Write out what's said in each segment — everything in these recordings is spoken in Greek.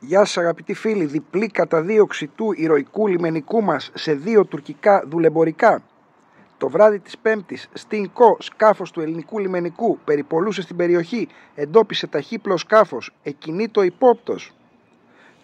Γεια σας αγαπητοί φίλοι, διπλή καταδίωξη του ηρωικού λιμενικού μας σε δύο τουρκικά δουλεμπορικά. Το βράδυ της Πέμπτης, στην ΚΟ, σκάφος του ελληνικού λιμενικού, περιπολούσε στην περιοχή, εντόπισε ταχύπλο σκάφος, εκινήτο υπόπτος.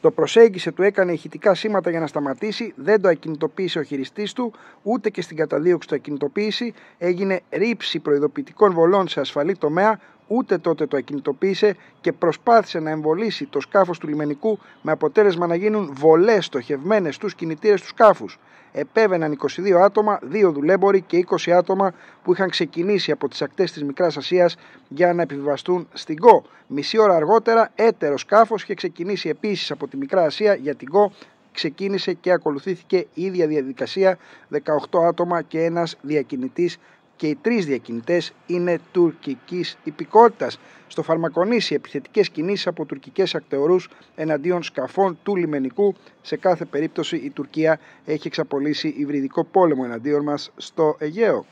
Το προσέγγισε, του έκανε ηχητικά σήματα για να σταματήσει, δεν το ακινητοποίησε ο χειριστής του, ούτε και στην καταδίωξη το ακινητοποίηση, έγινε ρήψη προειδοποιητικών βολών σε ασφαλή τομέα, ούτε τότε το ακινητοποίησε και προσπάθησε να εμβολήσει το σκάφος του λιμενικού με αποτέλεσμα να γίνουν βολές στοχευμένες στους κινητήρες του σκάφους. Επέβαιναν 22 άτομα, 2 δουλέμποροι και 20 άτομα που είχαν ξεκινήσει από τις ακτές της Μικράς Ασίας για να επιβιβαστούν στην ΚΟ. Μισή ώρα αργότερα έτερος σκάφος είχε ξεκινήσει επίσης από τη Μικρά Ασία για την ΚΟ ξεκίνησε και ακολουθήθηκε η ίδια διαδικασία 18 άτομα και ένας διακινητής και οι τρεις διακινητές είναι τουρκικής υπηκότητας. Στο Φαρμακονήσι επιθετικές κινήσεις από τουρκικές ακτεωρούς εναντίον σκαφών του λιμενικού. Σε κάθε περίπτωση η Τουρκία έχει εξαπολύσει υβριδικό πόλεμο εναντίον μας στο Αιγαίο.